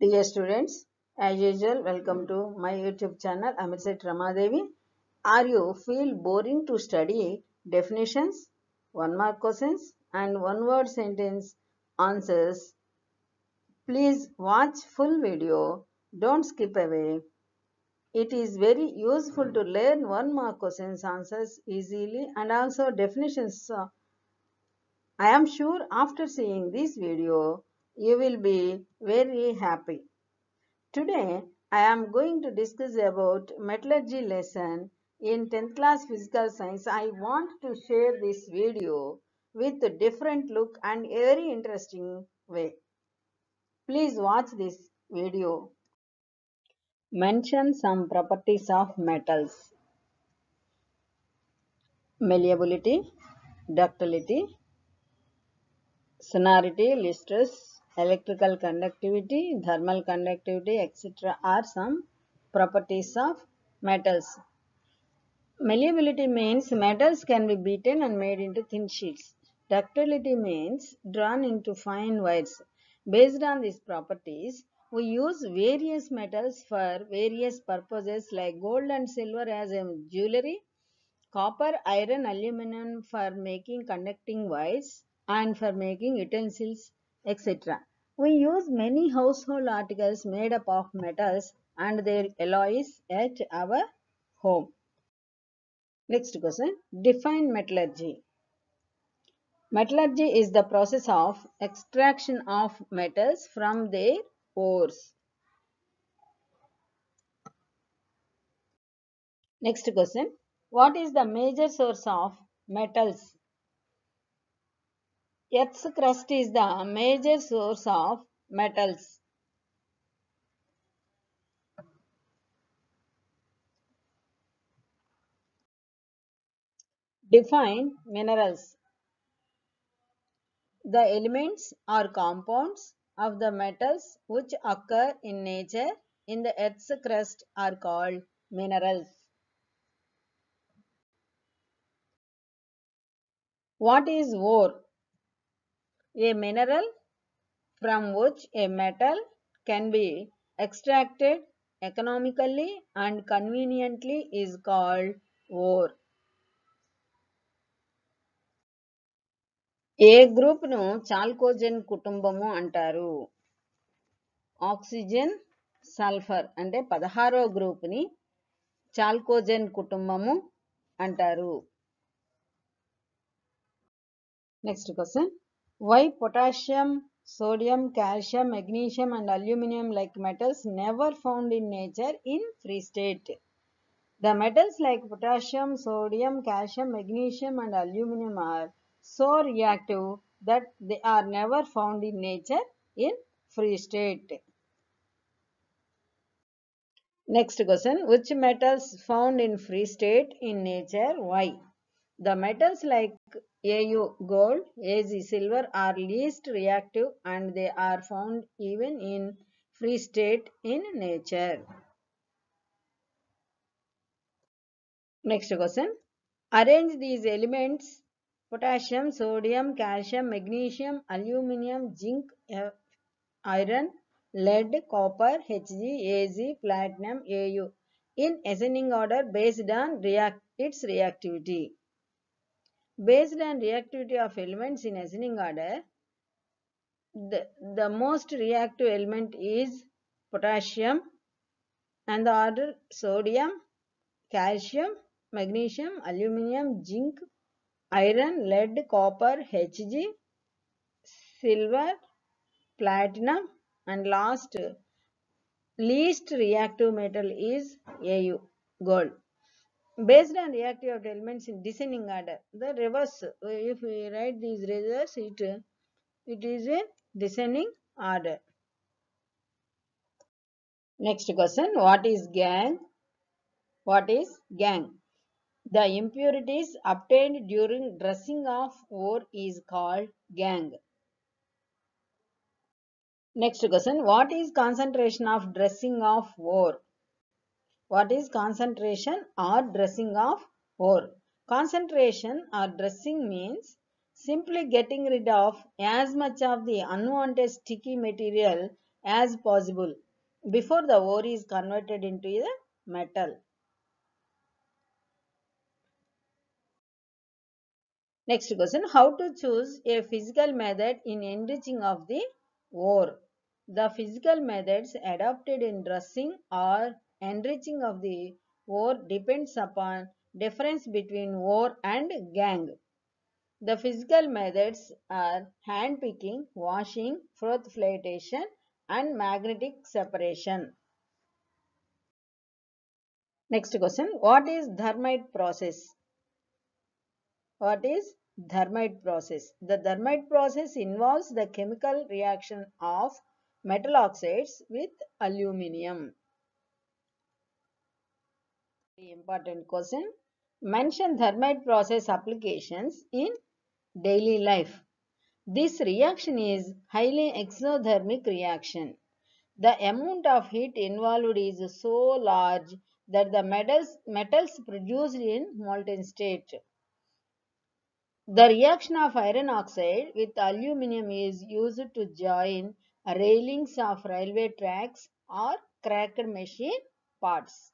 Dear students, as usual, welcome to my YouTube channel. I'm Amirisetty Ramadevi. Are you feel boring to study definitions, one mark questions, and one word sentence answers? Please watch full video. Don't skip away. It is very useful to learn one mark questions answers easily and also definitions. I am sure after seeing this video, you will be very happy. Today, I am going to discuss about metallurgy lesson in 10th class physical science. I want to share this video with a different look and very interesting way. Please watch this video. Mention some properties of metals. Malleability, ductility, sonority, lustrous, electrical conductivity, thermal conductivity, etc. are some properties of metals. Malleability means metals can be beaten and made into thin sheets. Ductility means drawn into fine wires. Based on these properties, we use various metals for various purposes like gold and silver as a jewelry, copper, iron, aluminum for making conducting wires and for making utensils, etc. We use many household articles made up of metals and their alloys at our home. Next question. Define metallurgy. Metallurgy is the process of extraction of metals from their ores. Next question. What is the major source of metals? Earth's crust is the major source of metals. Define minerals. The elements or compounds of the metals which occur in nature in the earth's crust are called minerals. What is ore? A mineral from which a metal can be extracted economically and conveniently is called ore. ఏ గ్రూప్ను చాల్కోజెన్ కుటుంబము అంటారు oxygen sulphur అంటే పదహారో గ్రూప్ని చాల్కోజెన్ కుటుంబము అంటారు next question Why potassium, sodium, calcium, magnesium and aluminum like metals never found in nature in free state. The metals like potassium, sodium, calcium, magnesium and aluminum are so reactive that they are never found in nature in free state. Next question, which metals found in free state in nature? Why? The metals like Au gold, Ag silver are least reactive and they are found even in free state in nature. Next question. Arrange these elements potassium, sodium, calcium, magnesium, aluminum, zinc, uh, iron, lead, copper, Hg, Ag, platinum, Au in ascending order based on react its reactivity. Based on reactivity of elements in ascending order, the, the most reactive element is potassium and the order sodium, calcium, magnesium, aluminum, zinc, iron, lead, copper, Hg, silver, platinum and last least reactive metal is Au, gold. Based on reactive elements in descending order, the reverse, if we write these reverse, it, it is in descending order. Next question, what is gangue? What is gangue? The impurities obtained during dressing of ore is called gangue. Next question, what is concentration of dressing of ore? What is concentration or dressing of ore? Concentration or dressing means simply getting rid of as much of the unwanted sticky material as possible before the ore is converted into a metal. Next question, how to choose a physical method in enriching of the ore? The physical methods adopted in dressing or enriching of the ore depends upon difference between ore and gangue. The physical methods are hand picking, washing, froth flotation and magnetic separation. Next question, what is thermite process? What is thermite process? The thermite process involves the chemical reaction of metal oxides with aluminium. Important question. Mention thermite process applications in daily life. This reaction is highly exothermic reaction. The amount of heat involved is so large that the metals, metals produced in molten state. The reaction of iron oxide with aluminium is used to join railings of railway tracks or cracked machine parts.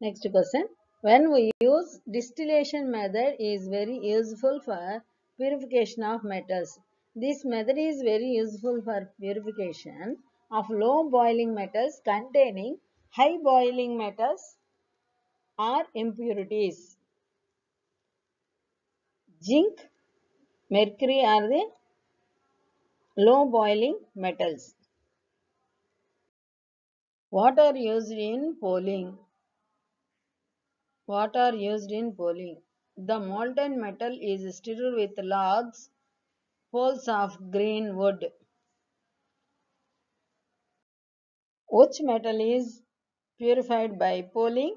Next question. When we use distillation method is very useful for purification of metals. This method is very useful for purification of low boiling metals containing high boiling metals or impurities. Zinc, mercury are the low boiling metals. What are used in poling? What are used in poling? The molten metal is stirred with logs, poles of green wood. Which metal is purified by poling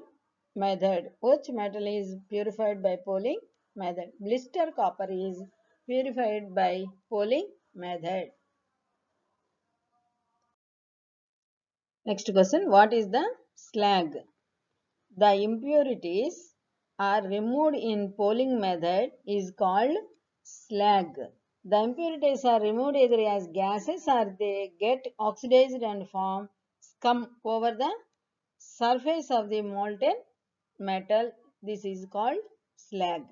method? Which metal is purified by poling method? Blister copper is purified by poling method. Next question, what is the slag? The impurities are removed in poling method is called slag. The impurities are removed either as gases or they get oxidized and form scum over the surface of the molten metal. This is called slag.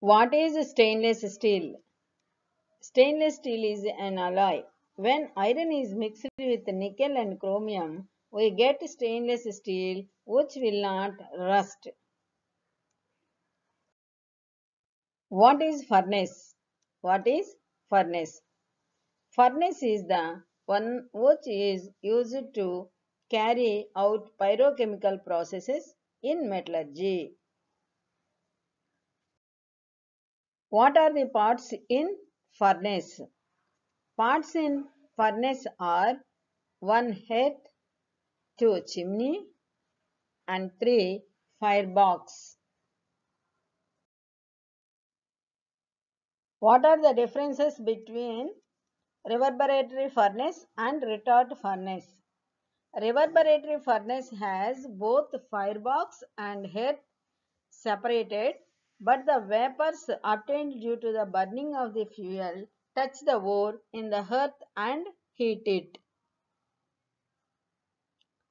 What is stainless steel? Stainless steel is an alloy. When iron is mixed with nickel and chromium, we get stainless steel which will not rust. What is furnace? What is furnace? Furnace is the one which is used to carry out pyrochemical processes in metallurgy. What are the parts in furnace? Parts in furnace are 1 hearth, 2 chimney and 3 firebox. What are the differences between reverberatory furnace and retort furnace? Reverberatory furnace has both firebox and hearth separated but the vapors obtained due to the burning of the fuel touch the ore in the hearth and heat it.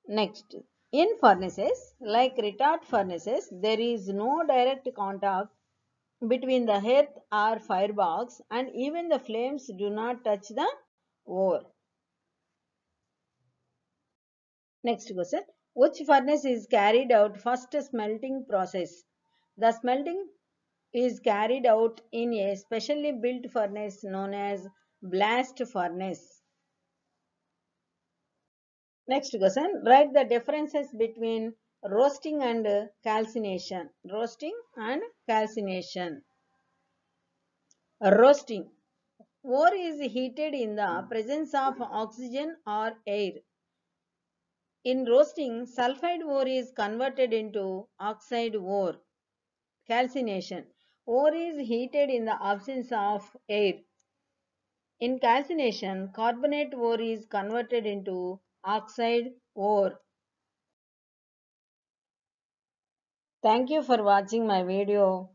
Next, in furnaces like retort furnaces, there is no direct contact between the hearth or firebox and even the flames do not touch the ore. Next question, which furnace is carried out first smelting process? The smelting is carried out in a specially built furnace known as blast furnace. Next question, write the differences between roasting and calcination. Roasting and calcination. Roasting. Ore is heated in the presence of oxygen or air. In roasting, sulfide ore is converted into oxide ore. Calcination. Ore is heated in the absence of air. In calcination, carbonate ore is converted into oxide ore. Thank you for watching my video.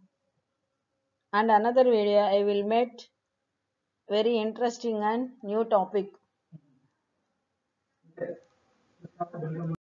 and another video I will make very interesting and new topic.